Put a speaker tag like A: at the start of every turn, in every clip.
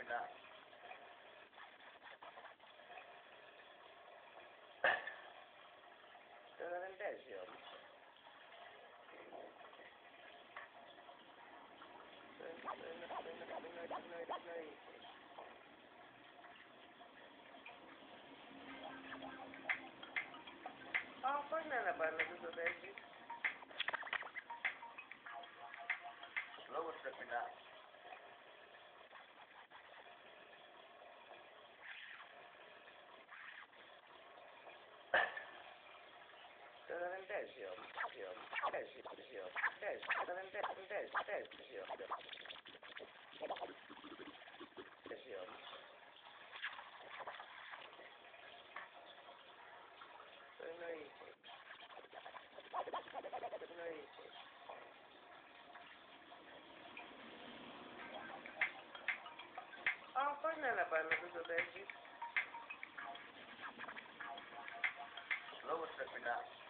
A: Luego se final.
B: Sono ventesimo. Oh, poi nella fanno tutto adesso?
A: Luego se final.
B: Sono poi nella fanno tutto adesso?
A: Luego se final.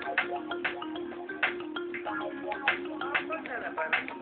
B: Thank you.